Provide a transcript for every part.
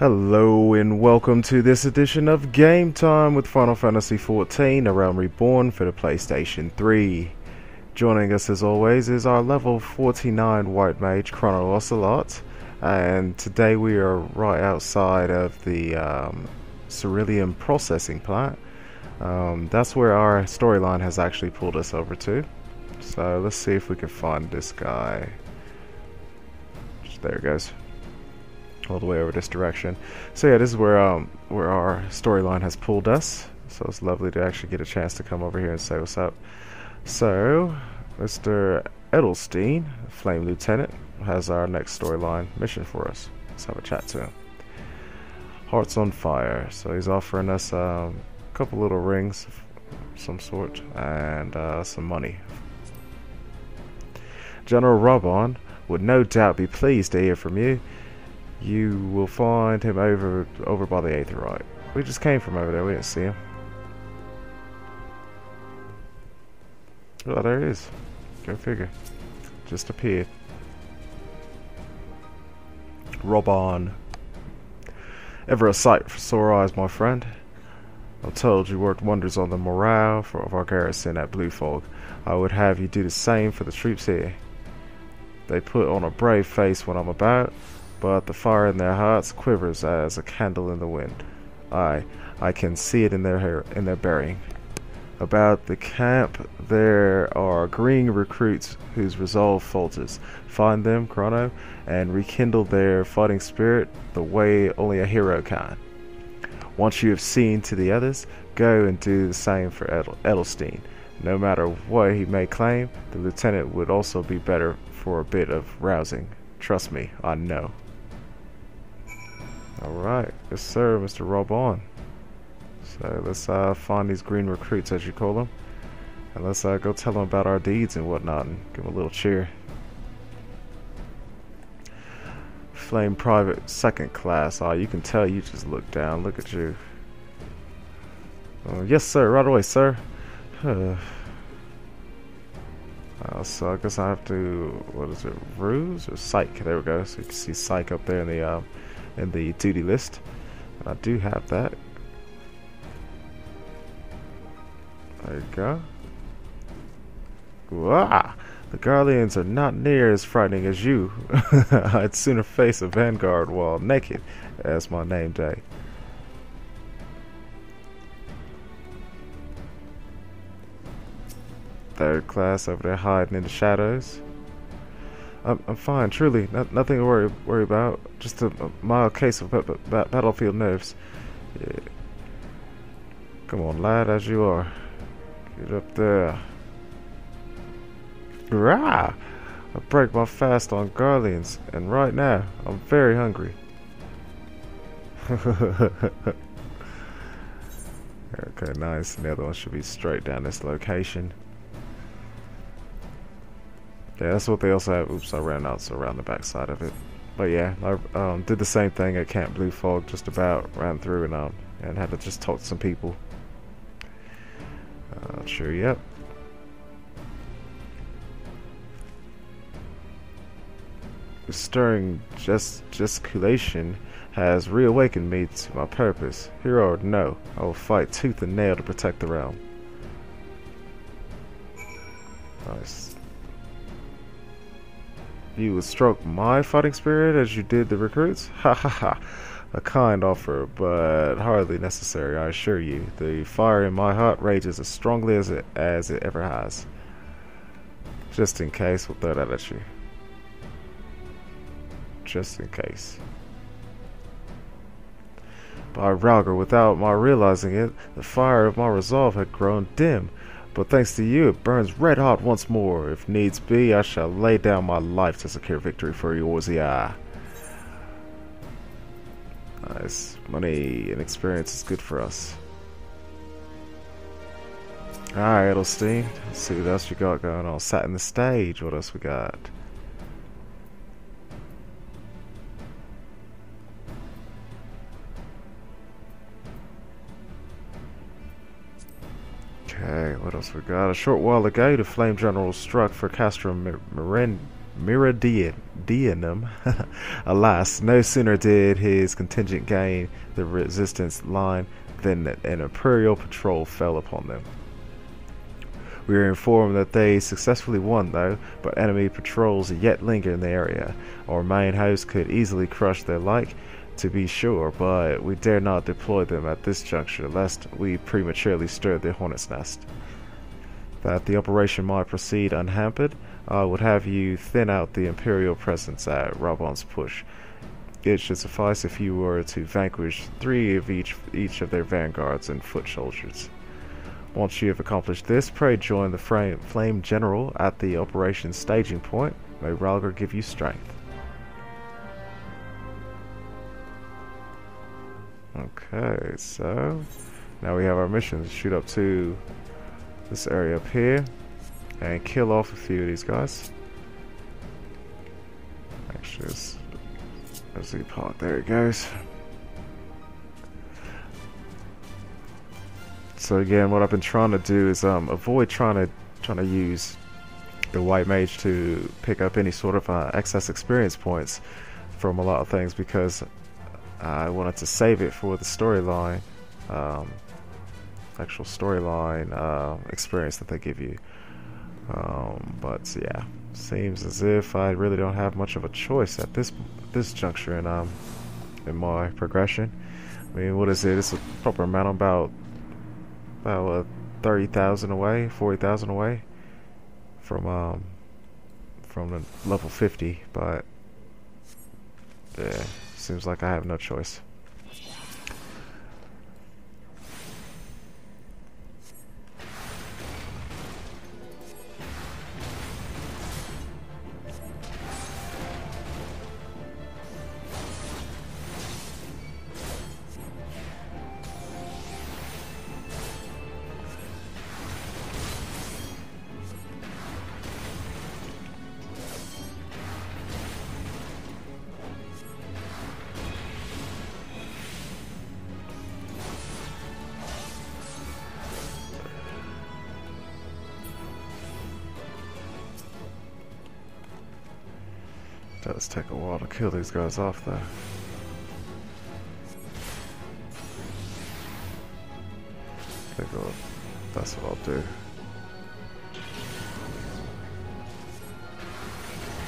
Hello and welcome to this edition of Game Time with Final Fantasy XIV A Realm Reborn for the PlayStation 3. Joining us as always is our level 49 White Mage Chrono Ocelot, and today we are right outside of the um, Ceruleum Processing Plant. Um, that's where our storyline has actually pulled us over to. So let's see if we can find this guy. There it goes all the way over this direction. So yeah, this is where um where our storyline has pulled us. So it's lovely to actually get a chance to come over here and say what's up. So, Mr. Edelstein, Flame Lieutenant, has our next storyline mission for us. Let's have a chat to him. Hearts on Fire. So he's offering us um, a couple little rings of some sort and uh, some money. General Raubahn would no doubt be pleased to hear from you. You will find him over over by the Aetheryte. We just came from over there, we didn't see him. Oh, there he is. Go figure. Just appeared. Raubahn. Ever a sight for sore eyes, my friend. I'm told you worked wonders on the morale for, of our garrison at Blue Fog. I would have you do the same for the troops here. They put on a brave face when I'm about, but the fire in their hearts quivers as a candle in the wind. I, I can see it in their hair, in their bearing. About the camp, there are green recruits whose resolve falters. Find them, Chrono, and rekindle their fighting spirit the way only a hero can. Once you have seen to the others, go and do the same for Edel Edelstein. No matter what he may claim, the lieutenant would also be better for a bit of rousing. Trust me, I know. Alright, yes sir, Mr. Raubahn. So let's uh, find these green recruits, as you call them. And let's uh, go tell them about our deeds and whatnot and give them a little cheer. Flame Private Second Class. Oh, you can tell you just look down. Look at you. Uh, yes, sir. Right away, sir. uh, so I guess I have to, what is it, Ruse or Psych? There we go. So you can see Psych up there in the uh, in the duty list. And I do have that. There you go. Wah! The Garleans are not near as frightening as you. I'd sooner face a vanguard while naked as my name day. Third class over there hiding in the shadows. I'm, I'm fine, truly. No, nothing to worry worry about. Just a, a mild case of battlefield nerves. Yeah. Come on, lad, as you are. Get up there. Rah! I break my fast on Garleans, and right now, I'm very hungry. okay, nice. The other one should be straight down this location. Yeah, that's what they also have. Oops, I ran out so around the back side of it. But yeah, I um, did the same thing at Camp Blue Fog, just about ran through and um, and had to just talk to some people. Uh, sure, yep. Stirring just gesticulation has reawakened me to my purpose. Hero or no, I will fight tooth and nail to protect the realm. Nice. You would stroke my fighting spirit as you did the recruits? Ha ha ha. A kind offer, but hardly necessary, I assure you. The fire in my heart rages as strongly as it, as it ever has. Just in case, we'll throw that at you. Just in case. By Rhalgr, without my realizing it, the fire of my resolve had grown dim, but thanks to you, it burns red hot once more. If needs be, I shall lay down my life to secure victory for Eorzea. Nice. Money and experience is good for us. Alright, Edelstein. Let's see what else you got going on. Sat in the stage. What else we got? Else we got? A short while ago, the Flame General struck for Castrum Meridianum. Alas, no sooner did his contingent gain the resistance line than an Imperial patrol fell upon them. We are informed that they successfully won though, but enemy patrols yet linger in the area. Our main host could easily crush their like, to be sure, but we dare not deploy them at this juncture lest we prematurely stir the hornet's nest. That the operation might proceed unhampered, I would have you thin out the Imperial presence at Raubahn's push. It should suffice if you were to vanquish three of each each of their vanguards and foot soldiers. Once you have accomplished this, pray join the frame, Flame General at the operation staging point. May Rhalgr give you strength. Okay, so now we have our mission. Shoot up to this area up here and kill off a few of these guys. Actually, the part. There it goes. So again, what I've been trying to do is um, avoid trying to trying to use the white mage to pick up any sort of uh, excess experience points from a lot of things because I wanted to save it for the storyline, um, actual storyline uh, experience that they give you. Um, but yeah, seems as if I really don't have much of a choice at this this juncture in um in my progression. I mean, what is it? It's a proper amount about about uh, thirty thousand away, forty thousand away from um from the level fifty, but yeah, seems like I have no choice. Does take a while to kill these guys off though. Okay, good. That's what I'll do.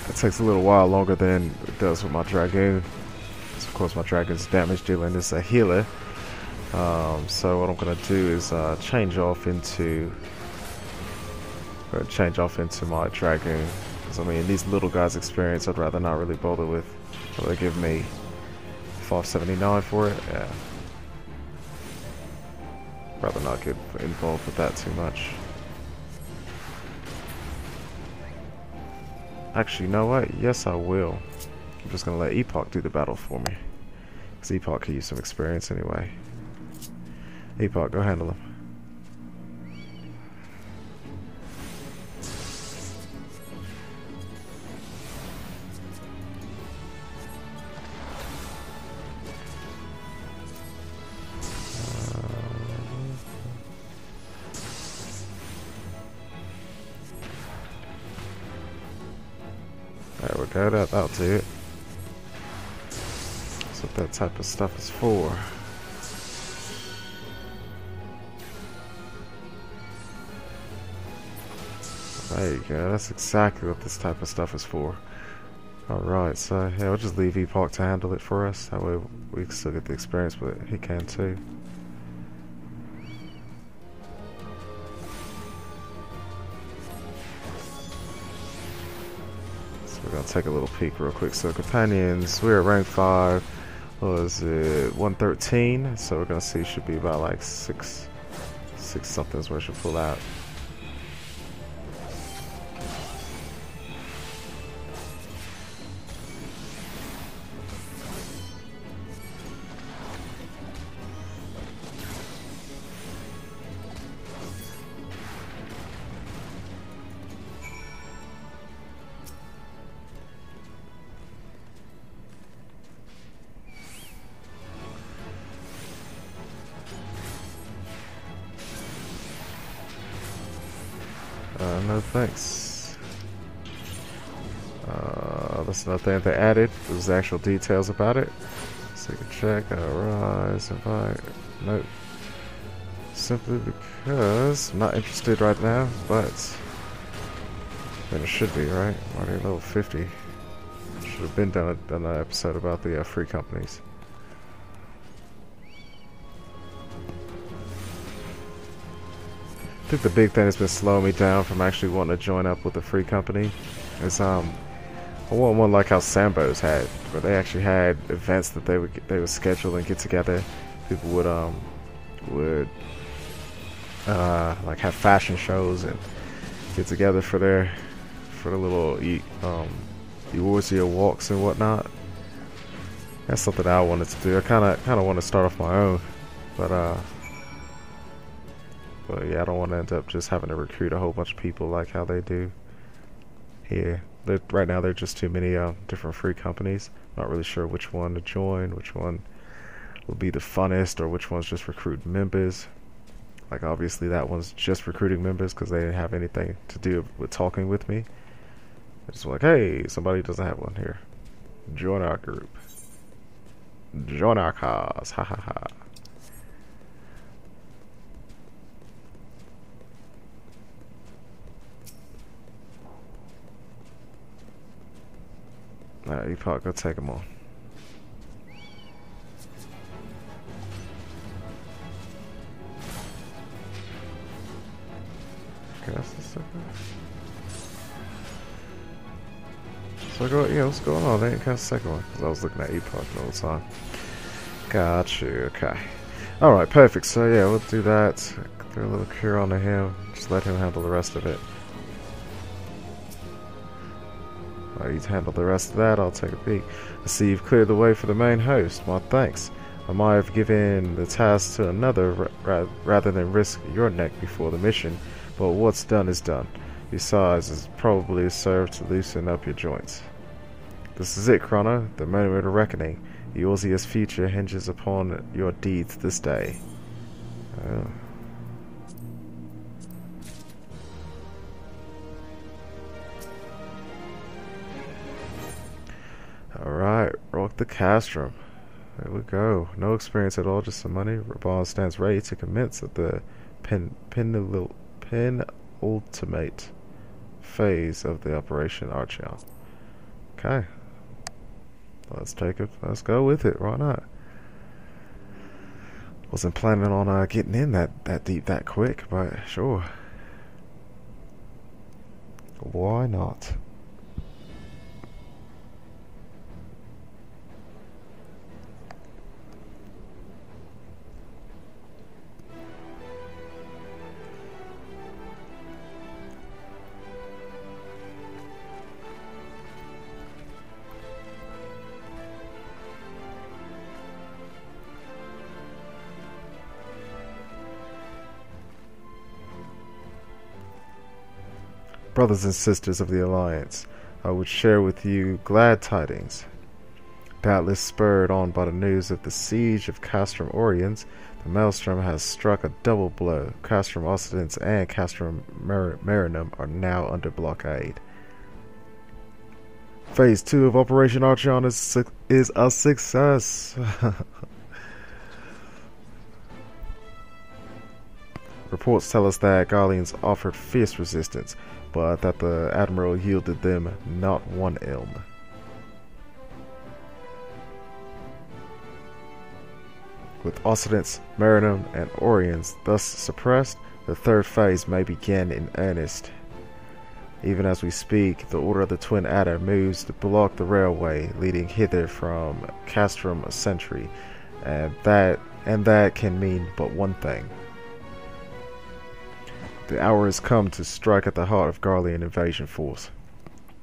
It takes a little while longer than it does with my Dragoon. Because of course my Dragoon's damage dealing is a healer. Um, so what I'm going to do is uh, change off into... change off into my Dragoon I mean, these little guys' experience, I'd rather not really bother with. They give me 579 for it, yeah. Rather not get involved with that too much. Actually, you know what? Yes, I will. I'm just going to let Epoch do the battle for me. Because Epoch can use some experience anyway. Epoch, go handle him. Go, that, that'll do it. That's what that type of stuff is for. There you go, that's exactly what this type of stuff is for. Alright, so yeah, we'll just leave Epoch to handle it for us. That way we still get the experience, but he can too. We're gonna take a little peek real quick. So companions, we're at rank five. Was it 113? So we're gonna see should be about like six, six somethings where should pull out. No thanks. Uh, that's another thing they added. Was the actual details about it. So you can check. Arise, invite. Nope. Simply because I'm not interested right now, but then it should be right. Already level 50. Should have been done, done an episode about the uh, free companies. I think the big thing that's been slowing me down from actually wanting to join up with a free company is um I want one like how Sambo's had, where they actually had events that they would they would schedule and get together. People would um would uh like have fashion shows and get together for their for the little um Eorzea walks and whatnot. That's something I wanted to do. I kind of kind of want to start off my own, but uh but yeah, I don't want to end up just having to recruit a whole bunch of people like how they do here. They're, right now, there are just too many uh, different free companies. Not really sure which one to join, which one will be the funnest, or which one's just recruit members. Like obviously that one's just recruiting members because they didn't have anything to do with talking with me. It's like, hey, somebody doesn't have one here. Join our group. Join our cause. Ha ha ha. Alright, you probably go take them on. Okay, that's the second. So I go, yeah, what's going on? They didn't cast the second one because I was looking at Epoch the whole time. Got you. Okay. All right, perfect. So yeah, we'll do that. Throw a little cure onto him. Just let him handle the rest of it. While you handle the rest of that, I'll take a peek. I see you've cleared the way for the main host. My thanks. I might have given the task to another ra rather than risk your neck before the mission, but what's done is done. Besides, it's probably served to loosen up your joints. This is it, Chrono, the moment of reckoning. Eorzea's future hinges upon your deeds this day. Oh. The castrum. There we go. No experience at all, just some money. Raubahn stands ready to commence at the pen, pen, penultimate phase of the Operation Archon. Okay. Let's take it. Let's go with it. Why not? Wasn't planning on uh, getting in that, that deep that quick, but sure. Why not? Brothers and sisters of the Alliance, I would share with you glad tidings. Doubtless spurred on by the news of the siege of Castrum Oriens, the Maelstrom has struck a double blow. Castrum Occidens and Castrum Mar Marinum are now under blockade. Phase 2 of Operation Archon is, is a success. Reports tell us that Garleans offered fierce resistance, but that the Admiral yielded them not one ilm. With Occidens, Marinum, and Oriens thus suppressed, the third phase may begin in earnest. Even as we speak, the Order of the Twin Adder moves to block the railway leading hither from Castrum Centri, and that and that can mean but one thing. The hour has come to strike at the heart of Garlean invasion force.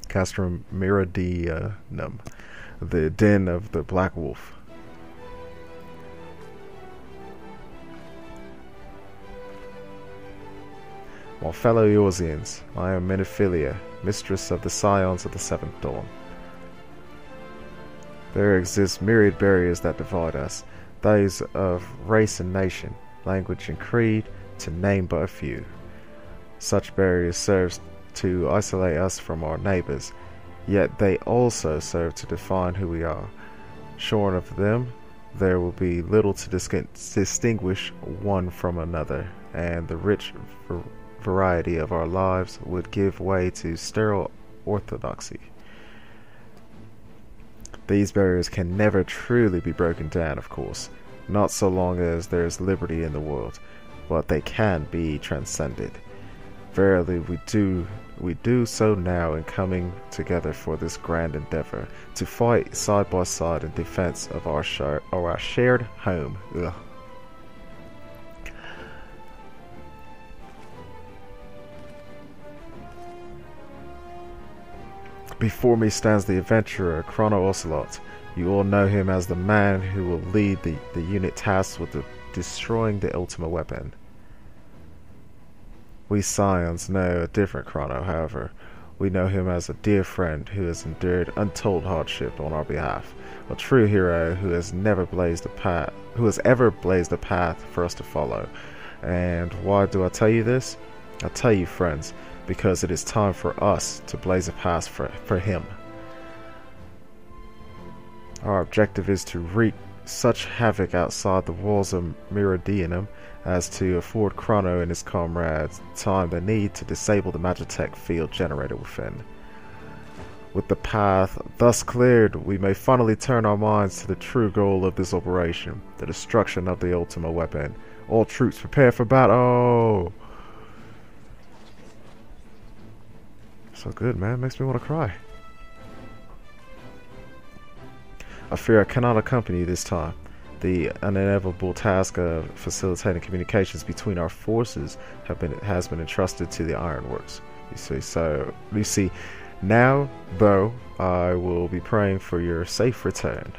Castrum Meridianum, the den of the Black Wolf. My fellow Eorzeans, I am Minfilia, mistress of the scions of the Seventh Dawn. There exist myriad barriers that divide us, those of race and nation, language and creed, to name but a few. Such barriers serve to isolate us from our neighbors, yet they also serve to define who we are. Shorn of them, there will be little to dis distinguish one from another, and the rich variety of our lives would give way to sterile orthodoxy. These barriers can never truly be broken down, of course, not so long as there is liberty in the world, but they can be transcended. Verily, we do we do so now in coming together for this grand endeavor to fight side by side in defense of our, shar- our shared home. Ugh. Before me stands the adventurer Chrono Ocelot. You all know him as the man who will lead the, the unit tasked with the, destroying the Ultima weapon. We Scions know a different Chrono, however. We know him as a dear friend who has endured untold hardship on our behalf, a true hero who has never blazed a path, who has ever blazed a path for us to follow. And why do I tell you this? I tell you, friends, because it is time for us to blaze a path for, for him. Our objective is to wreak such havoc outside the walls of Meridianum as to afford Chrono and his comrades time they need to disable the Magitech field generator within. With the path thus cleared, we may finally turn our minds to the true goal of this operation, the destruction of the Ultima weapon. All troops prepare for battle! So good, man. Makes me want to cry. I fear I cannot accompany you this time. The inevitable task of facilitating communications between our forces have been has been entrusted to the Ironworks. You see, so you see, now though I will be praying for your safe return.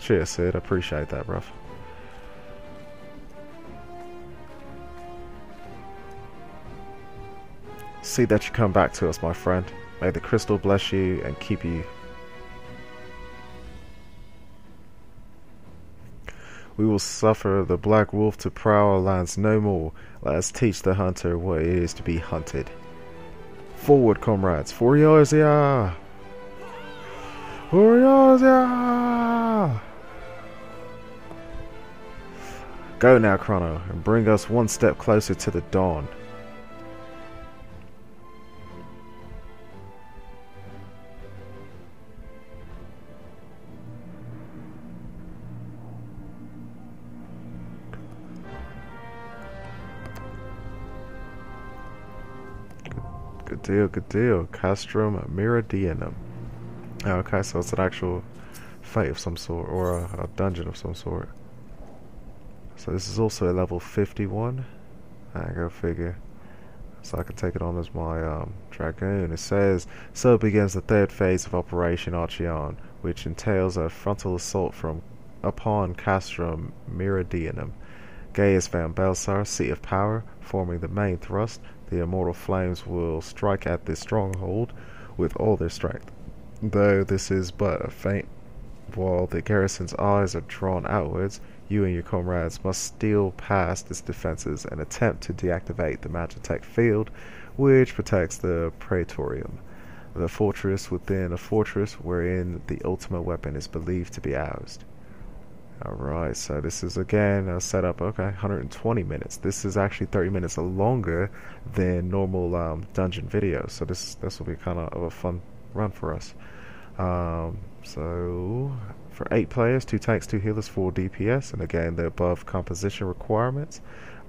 Cheers, Cid. I appreciate that, bruv. See that you come back to us, my friend. May the crystal bless you and keep you. We will suffer the black wolf to prowl our lands no more. Let us teach the hunter what it is to be hunted. Forward, comrades. Furiosia! Furiosia! Go now, Chrono, and bring us one step closer to the dawn. Deal, good deal. Castrum Meridianum. Okay, so it's an actual fight of some sort, or a, a, dungeon of some sort. So this is also a level 51. I go figure. So I can take it on as my um, Dragoon. It says, so begins the third phase of Operation Archon, which entails a frontal assault from upon Castrum Meridianum. Gaius Van Belsar, Seat of Power, forming the main thrust, the immortal flames will strike at this stronghold with all their strength. Though this is but a feint, while the garrison's eyes are drawn outwards, you and your comrades must steal past its defenses and attempt to deactivate the Magitech field, which protects the Praetorium, the fortress within a fortress wherein the Ultima weapon is believed to be housed. Alright, so this is again a setup, okay, 120 minutes. This is actually 30 minutes longer than normal um, dungeon videos, so this this will be kind of a fun run for us. Um, so, for 8 players, 2 tanks, 2 healers, 4 DPS, and again the above composition requirements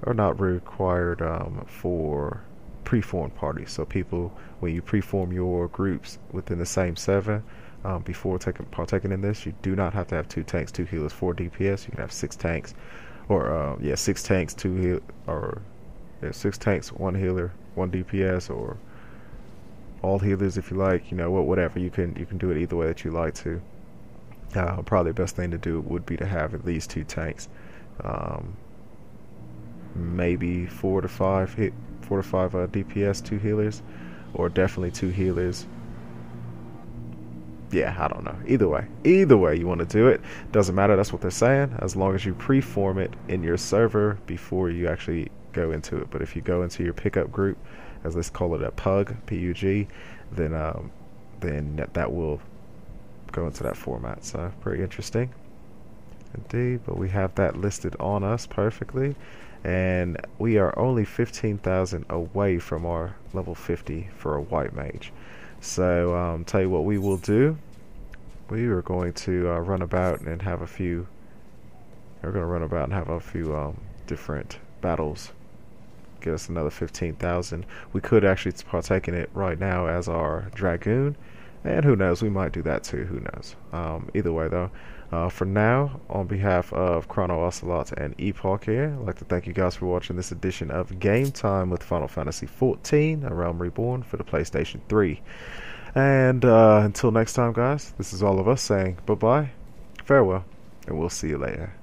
are not required um, for preformed parties. So people, when you preform your groups within the same server, um, before taking partaking in this. You do not have to have two tanks, two healers, four DPS. You can have six tanks, or uh, yeah, six tanks, two heal, or yeah, six tanks, one healer, one DPS, or all healers if you like. You know, what whatever you can you can do it either way that you like to. Uh, probably the best thing to do would be to have at least two tanks, um, maybe four to five hit, four to five uh, DPS, two healers, or definitely two healers yeah, I don't know. Either way, either way you want to do it, doesn't matter. That's what they're saying. As long as you preform it in your server before you actually go into it. But if you go into your pickup group, as let's call it a pug, P-U-G, then um, then that, will go into that format. So pretty interesting indeed. But we have that listed on us perfectly. And we are only 15,000 away from our level 50 for a white mage. So um, tell you what we will do. We are going to uh, run about and have a few. We're going to run about and have a few um, different battles. Get us another 15,000. We could actually partake in it right now as our dragoon and who knows, we might do that too. Who knows? Um, either way, though, uh, for now, on behalf of Chrono Ocelot and Epoch here, I'd like to thank you guys for watching this edition of Game Time with Final Fantasy XIV: A Realm Reborn for the PlayStation 3. And uh, until next time, guys, this is all of us saying bye bye, farewell, and we'll see you later.